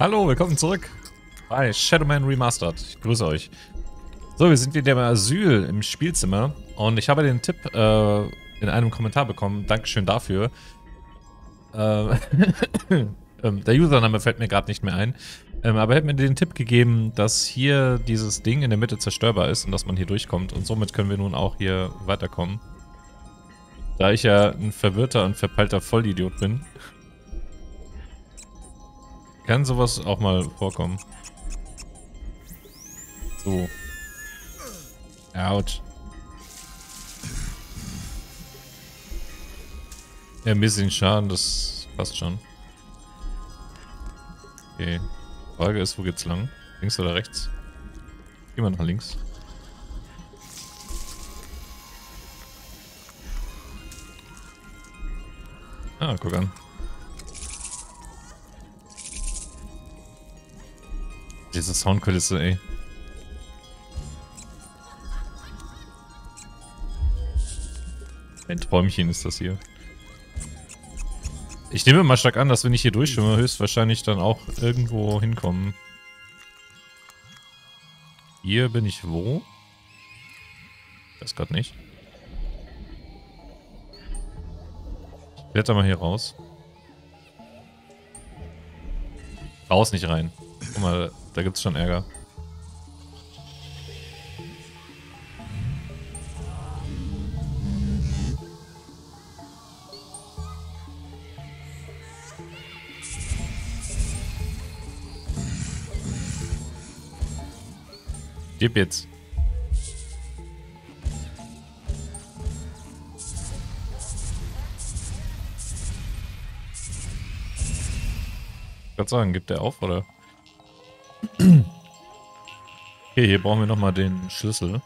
Hallo, willkommen zurück bei Shadowman Remastered. Ich grüße euch. So, wir sind wieder im Asyl im Spielzimmer und ich habe den Tipp äh, in einem Kommentar bekommen. Dankeschön dafür. Äh, ähm, der Username fällt mir gerade nicht mehr ein. Ähm, aber er hat mir den Tipp gegeben, dass hier dieses Ding in der Mitte zerstörbar ist und dass man hier durchkommt. Und somit können wir nun auch hier weiterkommen. Da ich ja ein verwirrter und verpeilter Vollidiot bin, kann sowas auch mal vorkommen. So. Autsch. Ja, ein bisschen Schaden, das passt schon. Okay. Frage ist, wo geht's lang? Links oder rechts? Gehen wir nach links. Ah, guck an. Diese Soundkulisse, ey. Ein Träumchen ist das hier. Ich nehme mal stark an, dass wenn ich hier durchschwimme, höchstwahrscheinlich dann auch irgendwo hinkommen. Hier bin ich wo? Das gerade nicht. Ich kletter mal hier raus. Raus, nicht rein. Guck mal, da gibt's schon Ärger. Gib jetzt. Ich würde sagen, gibt der auf, oder? Hier brauchen wir nochmal den Schlüssel.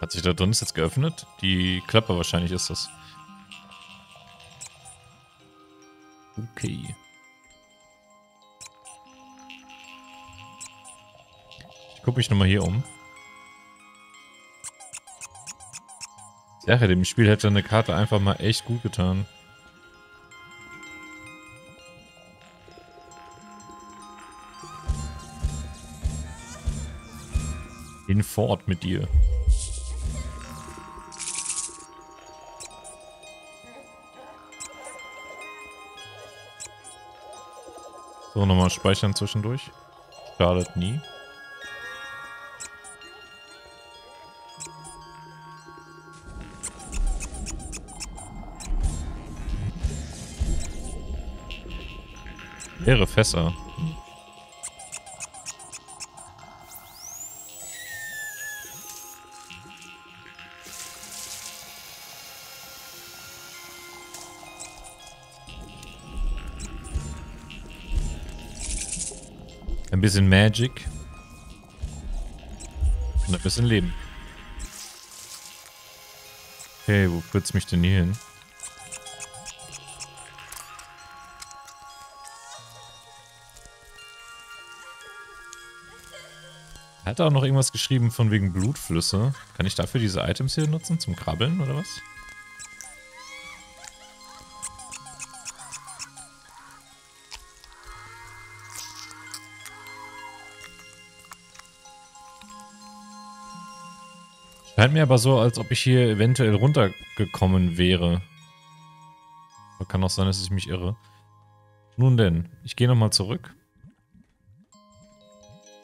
Hat sich da drin ist jetzt geöffnet? Die Klappe wahrscheinlich ist das. Okay. Ich gucke mich nochmal hier um. Sache, dem Spiel hätte eine Karte einfach mal echt gut getan. Hinfort mit dir. So, nochmal speichern zwischendurch. Schadet nie. Leere Fässer. Ein bisschen Magic. Und ein bisschen Leben. Okay, wo führt's mich denn hier hin? Hat auch noch irgendwas geschrieben von wegen Blutflüsse. Kann ich dafür diese Items hier nutzen zum Krabbeln oder was? Scheint mir aber so, als ob ich hier eventuell runtergekommen wäre. Aber kann auch sein, dass ich mich irre. Nun denn, ich gehe nochmal zurück.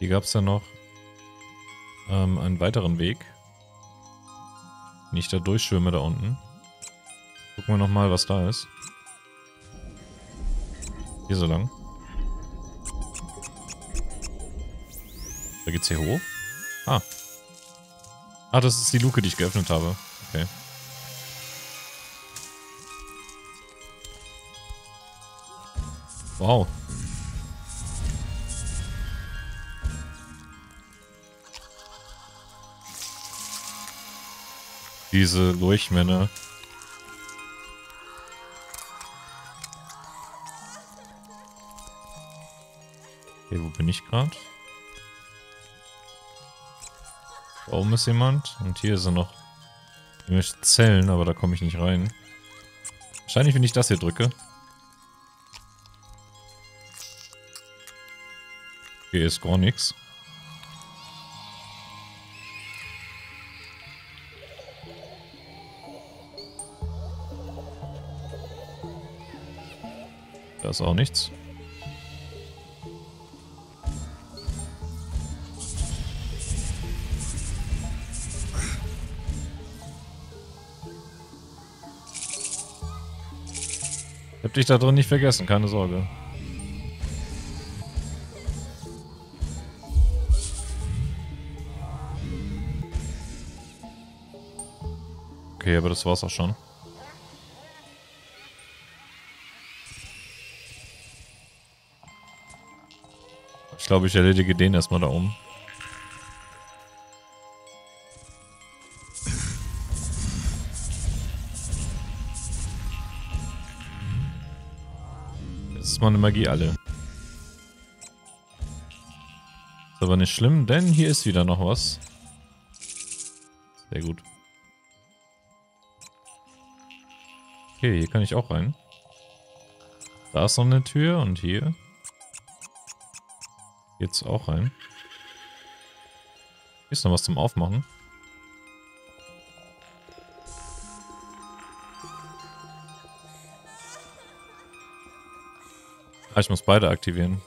Hier gab es ja noch ähm, einen weiteren Weg. Ich da durchschwimme da unten. Gucken wir nochmal, was da ist. Hier so lang. Da geht's hier hoch. Ah. Ah, das ist die Luke, die ich geöffnet habe. Okay. Wow. Diese Leuchtmänner. Okay, wo bin ich gerade? Da oben ist jemand. Und hier sind noch irgendwelche Zellen, aber da komme ich nicht rein. Wahrscheinlich, wenn ich das hier drücke. Hier ist gar nichts. Da ist auch nichts. Ich hab dich da drin nicht vergessen, keine Sorge. Okay, aber das war's auch schon. Glaube, ich erledige den erstmal da oben. Jetzt ist meine Magie alle. Ist aber nicht schlimm, denn hier ist wieder noch was. Sehr gut. Okay, hier kann ich auch rein. Da ist noch eine Tür und hier. Geht's auch rein. Hier ist noch was zum Aufmachen. Ah, ich muss beide aktivieren.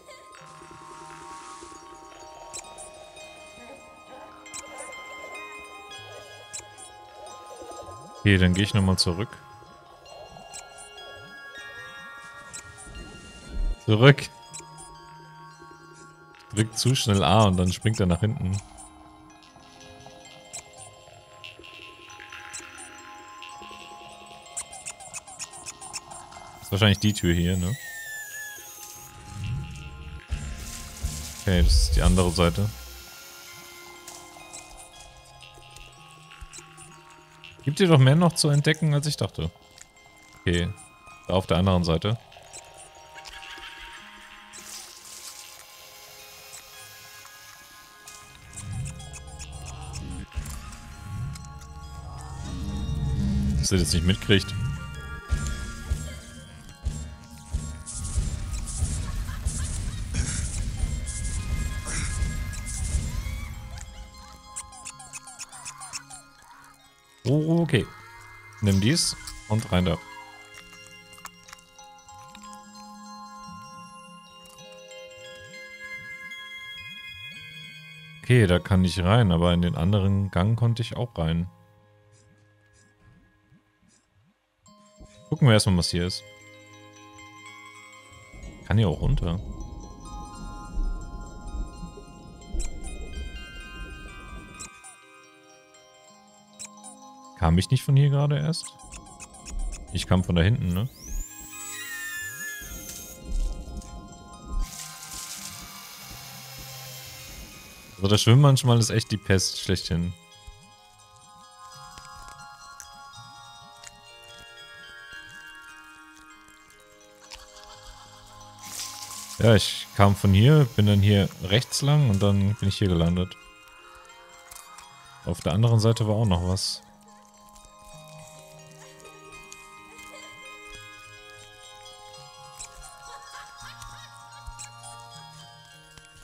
Okay, dann gehe ich nochmal zurück. Zurück. Drückt zu schnell A und dann springt er nach hinten. Das ist wahrscheinlich die Tür hier, ne? Okay, das ist die andere Seite. Gibt hier doch mehr noch zu entdecken, als ich dachte. Okay, da auf der anderen Seite. Dass er das nicht mitkriegt. Oh, okay. Nimm dies und rein da. Okay, da kann ich rein, aber in den anderen Gang konnte ich auch rein. Gucken wir erstmal, was hier ist. Kann hier auch runter. Kam ich nicht von hier gerade erst? Ich kam von da hinten, ne? Also das Schwimmen manchmal ist echt die Pest schlechthin. Ja, ich kam von hier, bin dann hier rechts lang und dann bin ich hier gelandet. Auf der anderen Seite war auch noch was.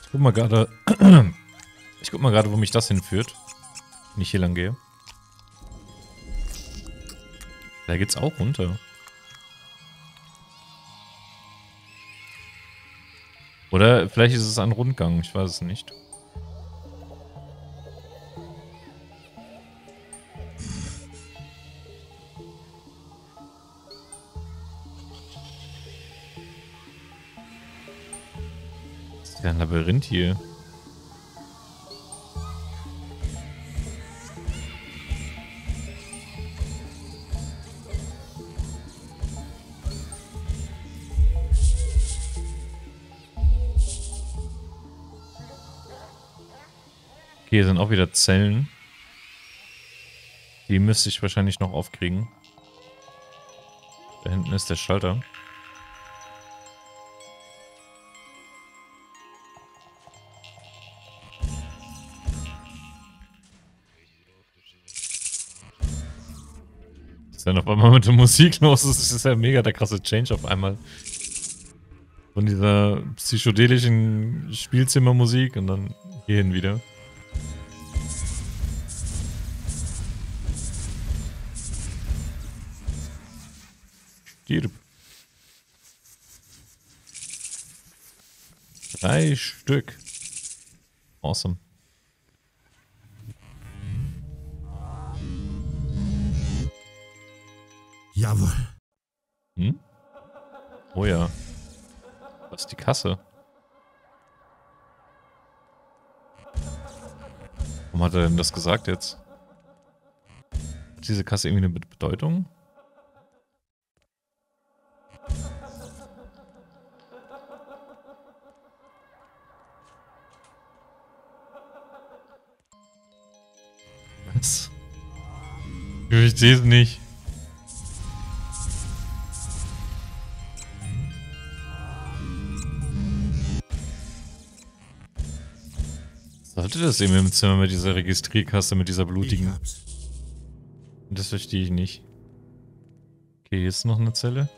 Ich guck mal gerade. Ich guck mal gerade, wo mich das hinführt. Wenn ich hier lang gehe. Da geht's auch runter. Oder vielleicht ist es ein Rundgang, ich weiß es nicht. Das ist ja ein Labyrinth hier. hier sind auch wieder Zellen. Die müsste ich wahrscheinlich noch aufkriegen. Da hinten ist der Schalter. Ist dann auf einmal mit der Musik los. Das ist ja mega der krasse Change auf einmal. Von dieser psychedelischen Spielzimmermusik und dann hierhin wieder. Stirb. Drei Stück. Awesome. Jawohl. Hm? Oh ja. Was ist die Kasse? Warum hat er denn das gesagt jetzt? Hat diese Kasse irgendwie eine Bedeutung? Ich sehe es nicht. Sollte das eben im Zimmer mit dieser Registrierkasse, mit dieser blutigen? Das verstehe ich nicht. Okay, hier ist noch eine Zelle.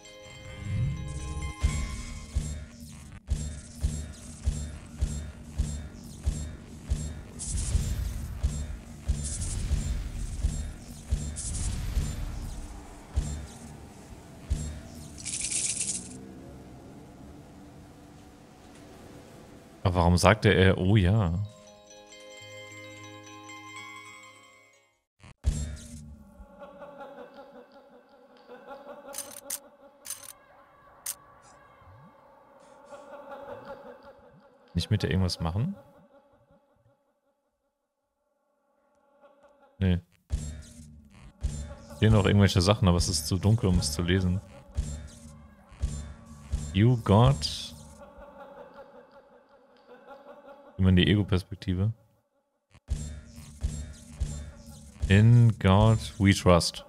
Aber warum sagt er, oh ja? Nicht mit der irgendwas machen? Nee. Hier noch irgendwelche Sachen, aber es ist zu dunkel, um es zu lesen. You got... Immer in die Ego-Perspektive. In God we trust.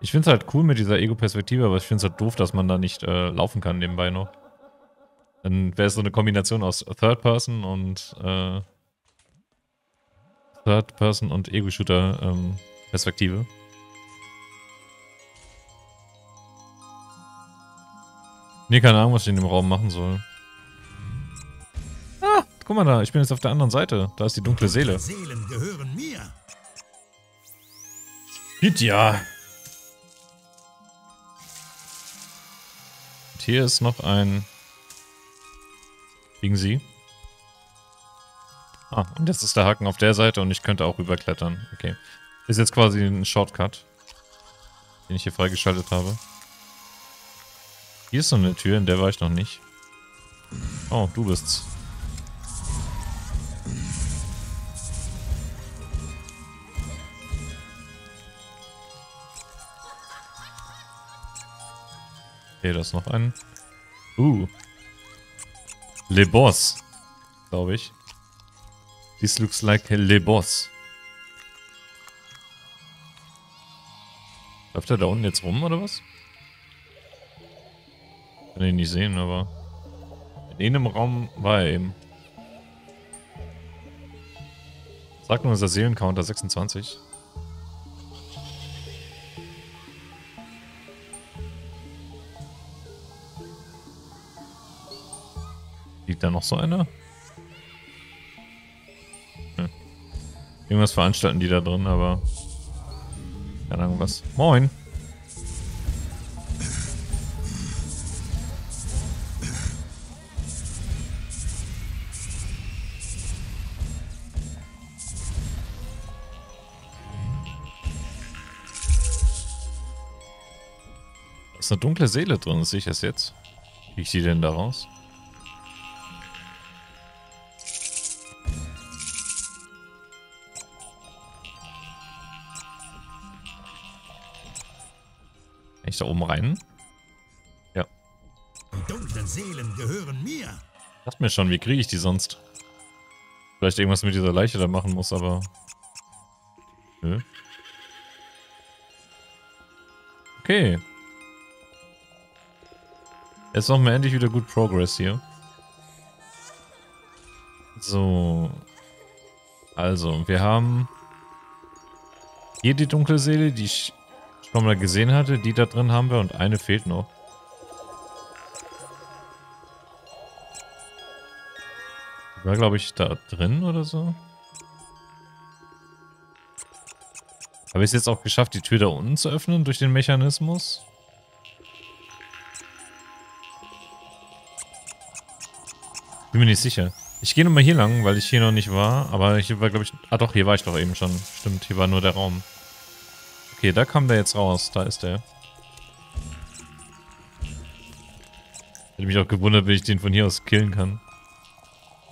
Ich finde es halt cool mit dieser Ego-Perspektive, aber ich finde es halt doof, dass man da nicht äh, laufen kann nebenbei noch. Dann wäre es so eine Kombination aus Third Person und äh, Third Person und Ego-Shooter ähm, Perspektive. Nee, keine Ahnung, was ich in dem Raum machen soll. Ah, guck mal da, ich bin jetzt auf der anderen Seite. Da ist die dunkle Seele. Seelen gehören mir. Ja. Und hier ist noch ein... Liegen Sie? Ah, und jetzt ist der Haken auf der Seite und ich könnte auch rüberklettern. Okay. Ist jetzt quasi ein Shortcut, den ich hier freigeschaltet habe. Hier ist so eine Tür, in der war ich noch nicht. Oh, du bist's. Okay, da ist noch ein. Uh. Le Boss. Glaube ich. This looks like Le Boss. Läuft er da unten jetzt rum, oder was? Kann ich nicht sehen, aber... In einem Raum war er eben. Sagt nur unser Seelencounter 26. Liegt da noch so einer? Hm. Irgendwas veranstalten die da drin, aber... Keine Ahnung was. Moin! Dunkle Seele drin, sehe ich das jetzt? Wie ich die denn da raus? Kann ich da oben rein? Ja. Die dunklen Seelen gehören mir. Dachte mir schon, wie kriege ich die sonst? Vielleicht irgendwas mit dieser Leiche da machen muss, aber... Nö. Okay. Jetzt machen wir endlich wieder gut Progress hier. So. Also, wir haben Hier die dunkle Seele, die ich schon mal gesehen hatte, die da drin haben wir und eine fehlt noch. Die war, glaube ich, da drin oder so. Habe ich es jetzt auch geschafft, die Tür da unten zu öffnen durch den Mechanismus? Bin mir nicht sicher. Ich gehe nochmal hier lang, weil ich hier noch nicht war. Aber hier war, glaube ich... Ah doch, hier war ich doch eben schon. Stimmt, hier war nur der Raum. Okay, da kam der jetzt raus. Da ist der. Hätte mich auch gewundert, wenn ich den von hier aus killen kann.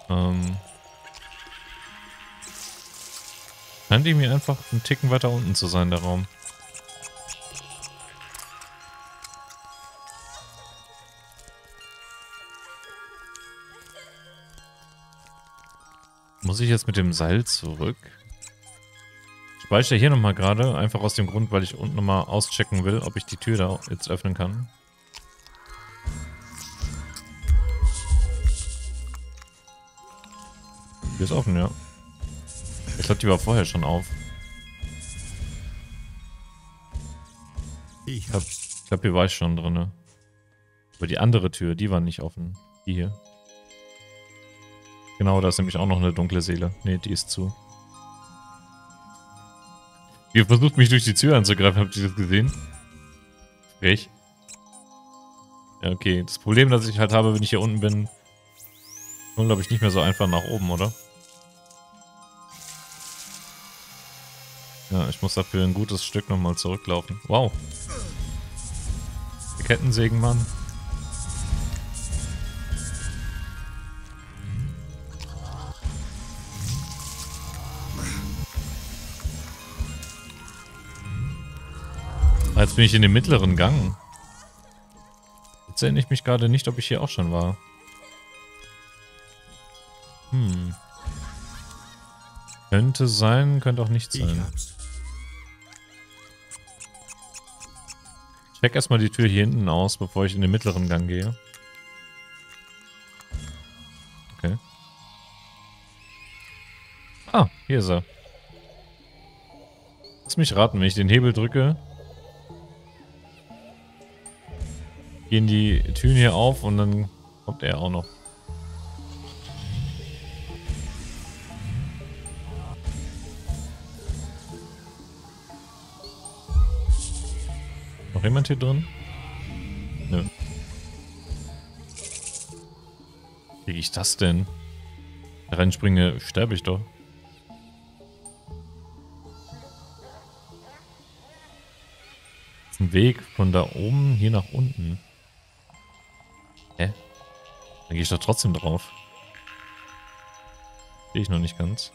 Ähm... Scheint irgendwie einfach einen Ticken weiter unten zu sein, der Raum. Muss ich jetzt mit dem Seil zurück? Ich speichere hier nochmal gerade, einfach aus dem Grund, weil ich unten nochmal auschecken will, ob ich die Tür da jetzt öffnen kann. Die ist offen, ja. Ich glaube, die war vorher schon auf. Ich glaube, glaub, hier war ich schon drin. Aber die andere Tür, die war nicht offen. Die hier. Genau, da ist nämlich auch noch eine dunkle Seele. Ne, die ist zu. Ihr versucht mich durch die Tür anzugreifen, habt ihr das gesehen? Frech. Ja, okay. Das Problem, das ich halt habe, wenn ich hier unten bin, kommt, glaube ich, nicht mehr so einfach nach oben, oder? Ja, ich muss dafür ein gutes Stück nochmal zurücklaufen. Wow. Der Kettensägenmann. Jetzt bin ich in dem mittleren Gang. Jetzt erinnere ich mich gerade nicht, ob ich hier auch schon war. Hm. Könnte sein, könnte auch nicht Ich sein. hab's. Check erstmal die Tür hier hinten aus, bevor ich in den mittleren Gang gehe. Okay. Ah, hier ist er. Lass mich raten, wenn ich den Hebel drücke, gehen die Türen hier auf und dann kommt er auch noch. Noch jemand hier drin? Nö. Wie krieg ich das denn? Reinspringe, sterbe ich doch. Ein Weg von da oben hier nach unten. Hä? Da gehe ich doch trotzdem drauf. Sehe ich noch nicht ganz.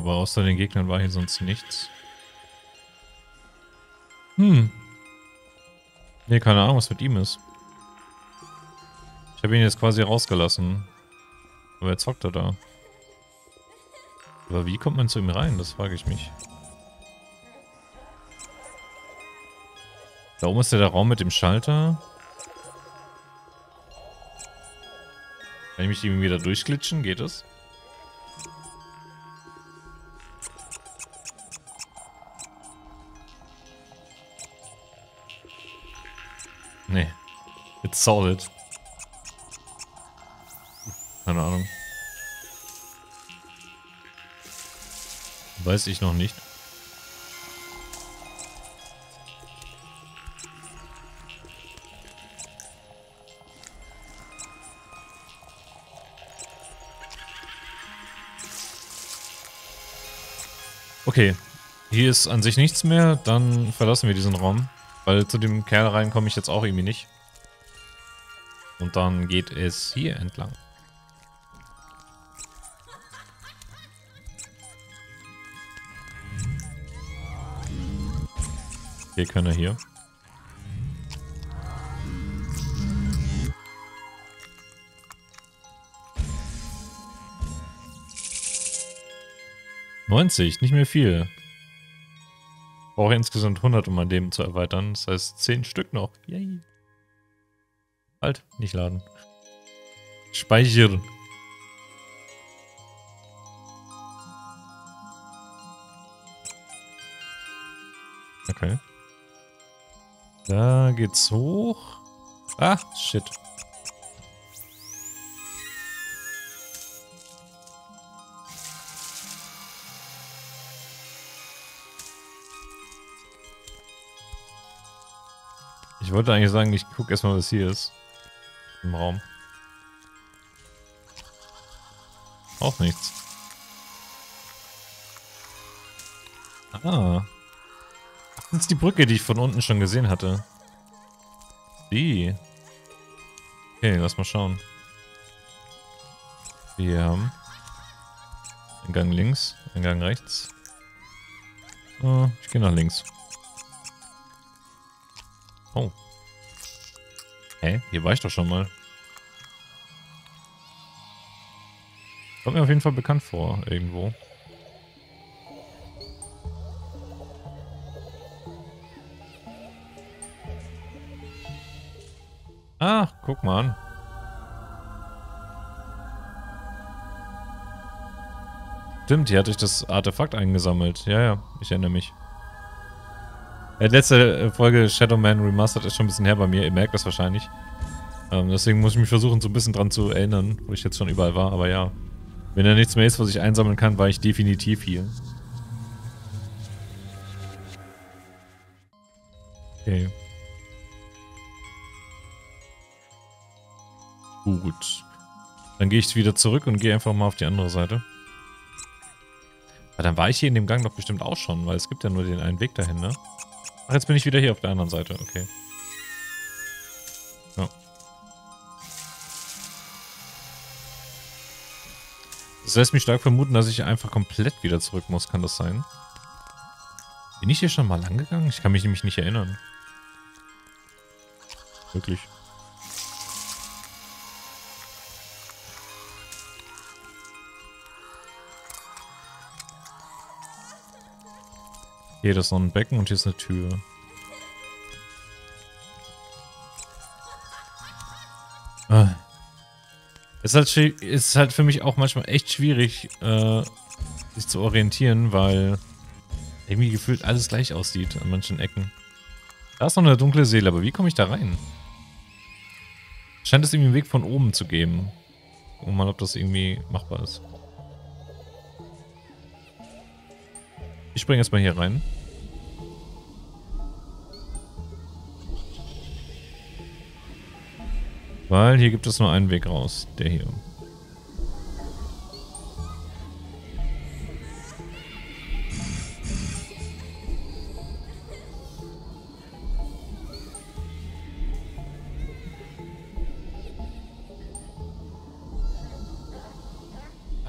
Aber außer den Gegnern war hier sonst nichts. Hm. Nee, keine Ahnung, was mit ihm ist. Ich habe ihn jetzt quasi rausgelassen. Aber jetzt hockt er da. Aber wie kommt man zu ihm rein? Das frage ich mich. Da oben ist ja der Raum mit dem Schalter. Kann ich mich irgendwie da durchglitschen? Geht es? Solid. Keine Ahnung. Weiß ich noch nicht. Okay. Hier ist an sich nichts mehr. Dann verlassen wir diesen Raum. Weil zu dem Kerl rein komme ich jetzt auch irgendwie nicht. Und dann geht es hier entlang. Wir können hier. Neunzig, nicht mehr viel. Brauche insgesamt 100, um mein Leben zu erweitern. Das heißt, zehn Stück noch. Yay. Halt, nicht laden. Speichern. Okay. Da geht's hoch. Ah, shit. Ich wollte eigentlich sagen, ich gucke erstmal, was hier ist. Im Raum. Auch nichts. Ah. Das ist die Brücke, die ich von unten schon gesehen hatte. Die. Okay, lass mal schauen. Wir haben einen Gang links, einen Gang rechts. Oh, ich gehe nach links. Oh. Hä? Hier war ich doch schon mal. Kommt mir auf jeden Fall bekannt vor, irgendwo. Ah, guck mal an. Stimmt, hier hatte ich das Artefakt eingesammelt. Ja, ja, ich erinnere mich. Die letzte Folge Shadow Man Remastered ist schon ein bisschen her bei mir. Ihr merkt das wahrscheinlich. Ähm, deswegen muss ich mich versuchen, so ein bisschen dran zu erinnern, wo ich jetzt schon überall war. Aber ja, wenn da nichts mehr ist, was ich einsammeln kann, war ich definitiv hier. Okay. Gut. Dann gehe ich wieder zurück und gehe einfach mal auf die andere Seite. Aber dann war ich hier in dem Gang doch bestimmt auch schon, weil es gibt ja nur den einen Weg dahin, ne? Ach, jetzt bin ich wieder hier auf der anderen Seite, okay. Ja. Das lässt mich stark vermuten, dass ich einfach komplett wieder zurück muss, kann das sein? Bin ich hier schon mal lang gegangen? Ich kann mich nämlich nicht erinnern. Wirklich. Hier, das ist noch ein Becken und hier ist eine Tür. Ah. Ist halt, ist halt für mich auch manchmal echt schwierig, äh, sich zu orientieren, weil irgendwie gefühlt alles gleich aussieht an manchen Ecken. Da ist noch eine dunkle Seele, aber wie komme ich da rein? Scheint es irgendwie einen Weg von oben zu geben. Gucken mal, ob das irgendwie machbar ist. Ich springe erstmal hier rein. Weil hier gibt es nur einen Weg raus. Der hier.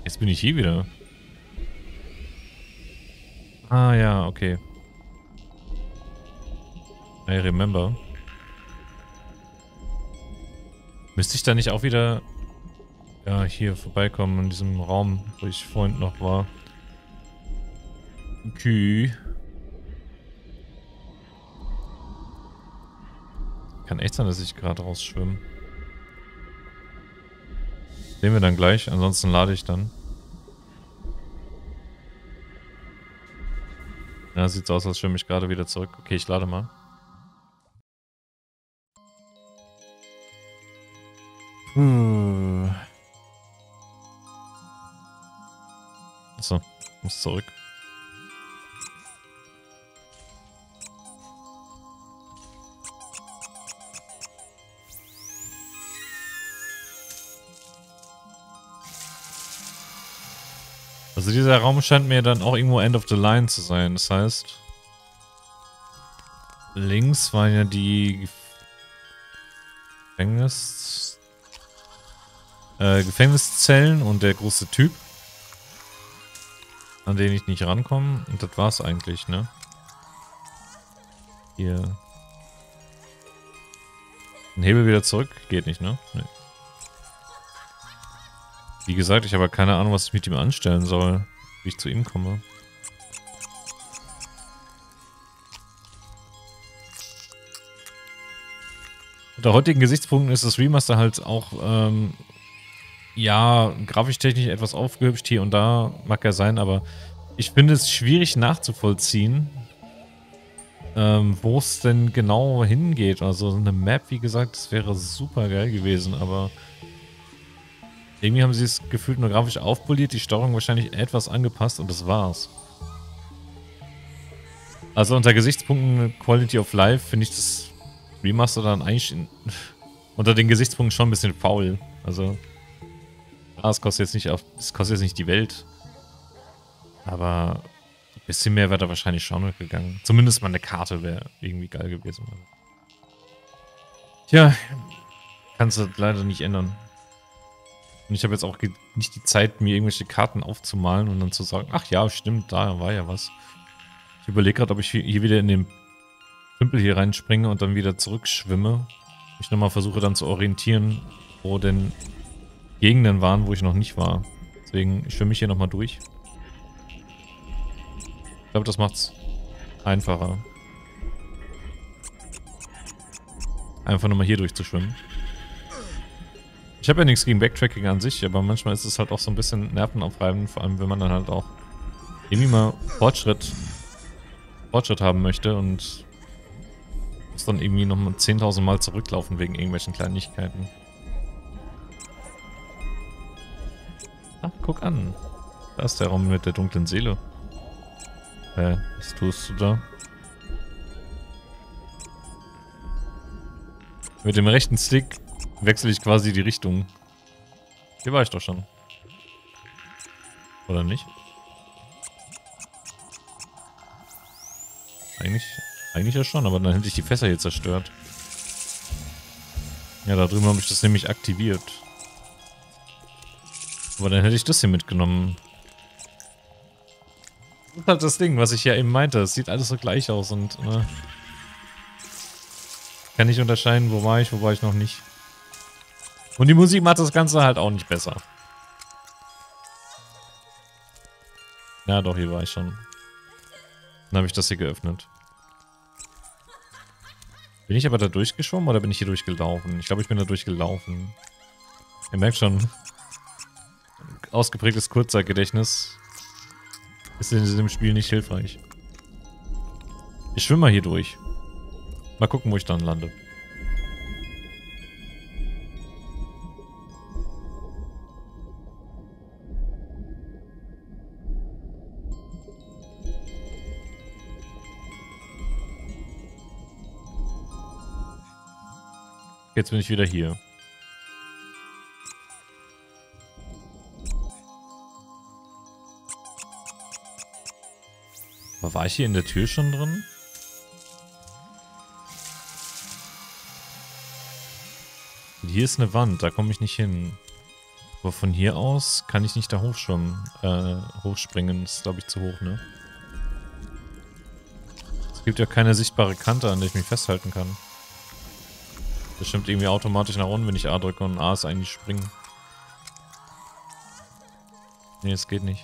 Jetzt bin ich hier wieder. Ah ja, okay. I remember. Müsste ich da nicht auch wieder ja, hier vorbeikommen in diesem Raum, wo ich vorhin noch war. Okay. Kann echt sein, dass ich gerade rausschwimme. Sehen wir dann gleich, ansonsten lade ich dann. Ja, sieht so aus, als schwimme ich gerade wieder zurück. Okay, ich lade mal. Hm. Achso, muss zurück. Also dieser Raum scheint mir dann auch irgendwo End of the Line zu sein. Das heißt, links waren ja die Gefängnis... Äh, Gefängniszellen und der große Typ, an den ich nicht rankomme. Und das war's eigentlich, ne? Hier. Ein Hebel wieder zurück? Geht nicht, ne? Nee. Wie gesagt, ich habe halt keine Ahnung, was ich mit ihm anstellen soll, wie ich zu ihm komme. Unter heutigen Gesichtspunkten ist das Remaster halt auch, ähm, ja, grafisch-technisch etwas aufgehübscht hier und da, mag ja sein, aber ich finde es schwierig nachzuvollziehen, ähm, wo es denn genau hingeht. Also eine Map, wie gesagt, das wäre super geil gewesen, aber irgendwie haben sie es gefühlt nur grafisch aufpoliert, die Steuerung wahrscheinlich etwas angepasst und das war's. Also unter Gesichtspunkten Quality of Life finde ich das Remaster dann eigentlich in, unter den Gesichtspunkten schon ein bisschen faul. Also, ja, es kostet jetzt nicht, auf, es kostet jetzt nicht die Welt. Aber ein bisschen mehr wäre da wahrscheinlich schon gegangen. Zumindest mal eine Karte wäre irgendwie geil gewesen. Tja, kannst du leider nicht ändern. Und ich habe jetzt auch nicht die Zeit, mir irgendwelche Karten aufzumalen und dann zu sagen, ach ja, stimmt, da war ja was. Ich überlege gerade, ob ich hier wieder in den Tümpel hier reinspringe und dann wieder zurückschwimme. Ich nochmal versuche dann zu orientieren, wo denn Gegenden waren, wo ich noch nicht war. Deswegen schwimme ich hier nochmal durch. Ich glaube, das macht's einfacher. Einfach nochmal hier durchzuschwimmen. Ich habe ja nichts gegen Backtracking an sich, aber manchmal ist es halt auch so ein bisschen nervenaufreibend, vor allem wenn man dann halt auch irgendwie mal Fortschritt, Fortschritt haben möchte und muss dann irgendwie nochmal 10.000 Mal zurücklaufen wegen irgendwelchen Kleinigkeiten. Ach, guck an. Da ist der Raum mit der dunklen Seele. Hä, was tust du da? Mit dem rechten Stick wechsle ich quasi die Richtung. Hier war ich doch schon. Oder nicht? Eigentlich eigentlich ja schon, aber dann hätte ich die Fässer hier zerstört. Ja, da drüben habe ich das nämlich aktiviert. Aber dann hätte ich das hier mitgenommen. Das ist halt das Ding, was ich ja eben meinte. Es sieht alles so gleich aus und... Äh, kann nicht unterscheiden, wo war ich, wo war ich noch nicht. Und die Musik macht das Ganze halt auch nicht besser. Ja, doch, hier war ich schon. Dann habe ich das hier geöffnet. Bin ich aber da durchgeschwommen oder bin ich hier durchgelaufen? Ich glaube, ich bin da durchgelaufen. Ihr merkt schon, ausgeprägtes Kurzzeitgedächtnis ist in diesem Spiel nicht hilfreich. Ich schwimme mal hier durch. Mal gucken, wo ich dann lande. Jetzt bin ich wieder hier. War ich hier in der Tür schon drin? Hier ist eine Wand, da komme ich nicht hin. Aber von hier aus kann ich nicht da hochschwimmen, äh, hochspringen. Das ist, glaube ich, zu hoch, ne? Es gibt ja keine sichtbare Kante, an der ich mich festhalten kann. Das stimmt irgendwie automatisch nach unten, wenn ich A drücke und A ist eigentlich springen. Nee, es geht nicht.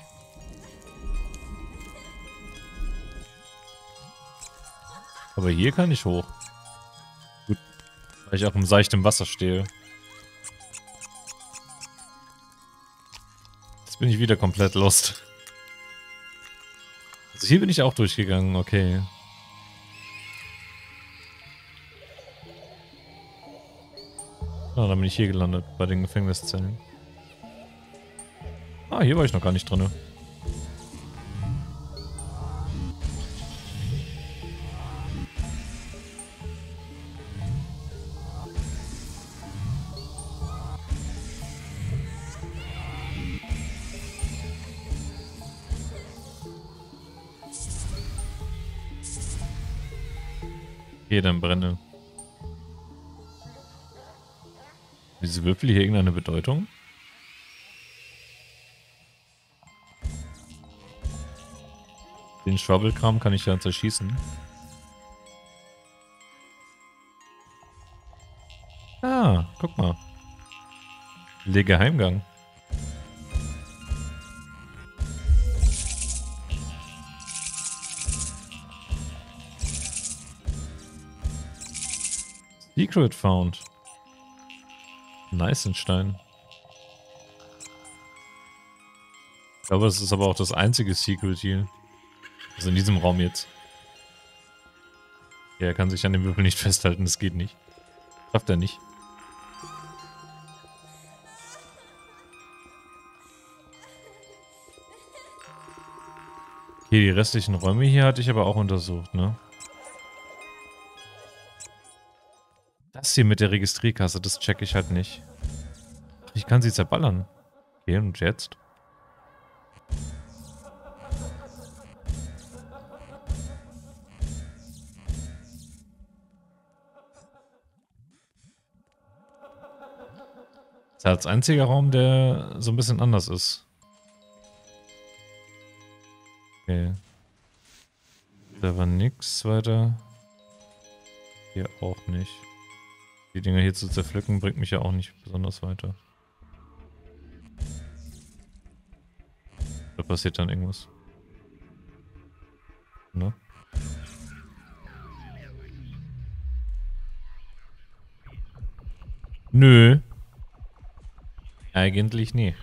Aber hier kann ich hoch. Gut. Weil ich auch im seichtem Wasser stehe. Jetzt bin ich wieder komplett lost. Also hier bin ich auch durchgegangen, okay. Ah, dann bin ich hier gelandet, bei den Gefängniszellen. Ah, hier war ich noch gar nicht drin. Okay, dann brenne. Diese Würfel hier irgendeine Bedeutung? Den Schwabbelkram kann ich ja zerschießen. Ah, guck mal. Der Geheimgang. Secret found. Neißenstein. Ich glaube, das ist aber auch das einzige Secret hier. Also in diesem Raum jetzt. Ja, er kann sich an dem Würfel nicht festhalten, das geht nicht. Schafft er nicht. Okay, die restlichen Räume hier hatte ich aber auch untersucht, ne? Das hier mit der Registrierkasse, das check ich halt nicht. Ich kann sie zerballern. Okay, und jetzt? Das ist halt als einziger Raum, der so ein bisschen anders ist. Okay. Da war nichts weiter. Hier auch nicht. Die Dinger hier zu zerpflücken bringt mich ja auch nicht besonders weiter. Da passiert dann irgendwas. Ne? Nö. Eigentlich nie.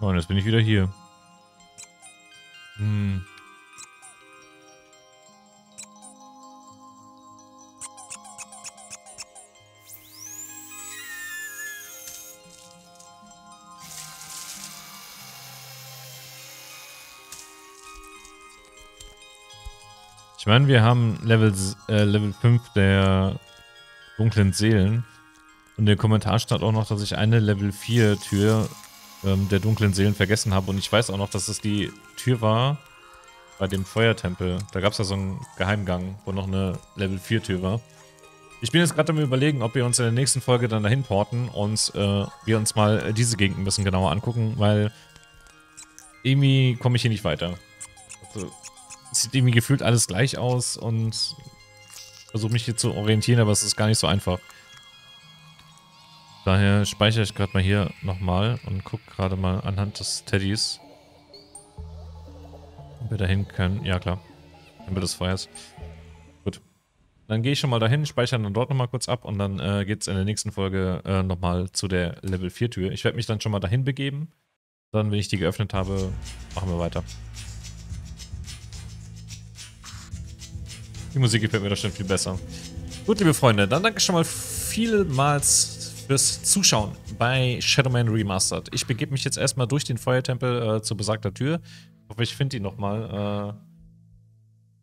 Und jetzt bin ich wieder hier. Ich meine, wir haben Level, äh, Level 5 der dunklen Seelen. Und der Kommentar stand auch noch, dass ich eine Level 4 Tür ähm, der dunklen Seelen vergessen habe. Und ich weiß auch noch, dass es die Tür war bei dem Feuertempel. Da gab es ja so einen Geheimgang, wo noch eine Level 4 Tür war. Ich bin jetzt gerade am überlegen, ob wir uns in der nächsten Folge dann dahin porten und äh, wir uns mal diese Gegend ein bisschen genauer angucken, weil irgendwie komme ich hier nicht weiter. Also, sieht irgendwie gefühlt alles gleich aus und versuche mich hier zu orientieren, aber es ist gar nicht so einfach. Daher speichere ich gerade mal hier nochmal und gucke gerade mal anhand des Teddys, ob wir dahin können. Ja, klar. Tempel des Feuers. Gut. Dann gehe ich schon mal dahin, speichere dann dort nochmal kurz ab und dann äh, geht es in der nächsten Folge äh, nochmal zu der Level 4 Tür. Ich werde mich dann schon mal dahin begeben. Dann, wenn ich die geöffnet habe, machen wir weiter. Die Musik gefällt mir da schon viel besser. Gut, liebe Freunde, dann danke schon mal vielmals fürs Zuschauen bei Shadowman Remastered. Ich begebe mich jetzt erstmal durch den Feuertempel äh, zur besagter Tür. Ich hoffe, ich finde ihn nochmal. Äh,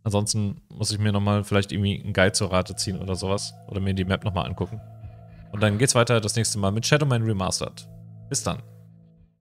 ansonsten muss ich mir nochmal vielleicht irgendwie einen Guide zur Rate ziehen oder sowas. Oder mir die Map nochmal angucken. Und dann geht's weiter das nächste Mal mit Shadowman Remastered. Bis dann.